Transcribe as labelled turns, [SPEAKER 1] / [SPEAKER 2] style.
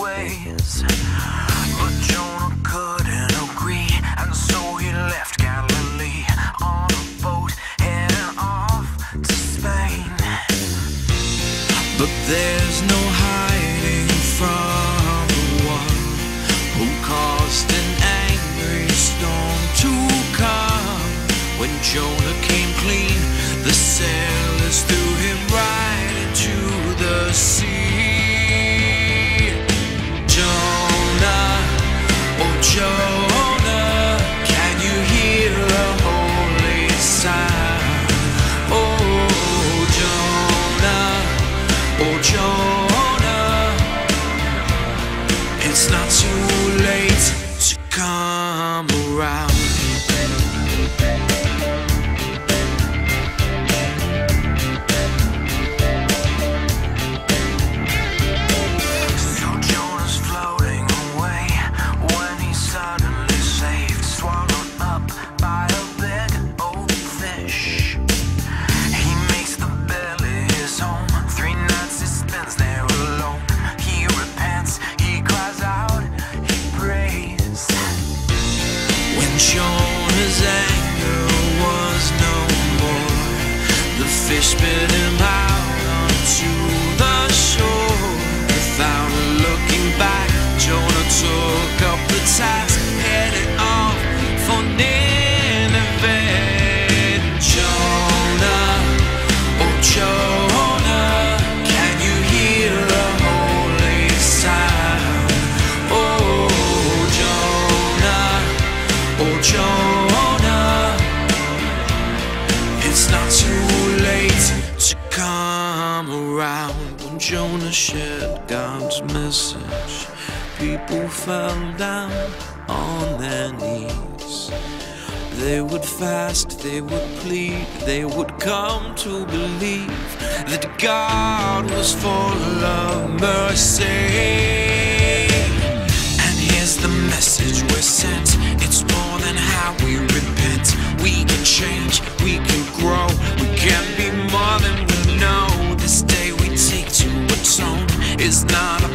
[SPEAKER 1] ways. But Jonah couldn't agree, and so he left Galilee on a boat heading off to Spain. But there's no hiding from the one who caused an angry storm to come. When Jonah came clean, the sailors threw him right into the sea. When Jonah's anger was no more, the fish spit him out Jonah shared God's message, people fell down on their knees. They would fast, they would plead, they would come to believe that God was full of mercy. Is not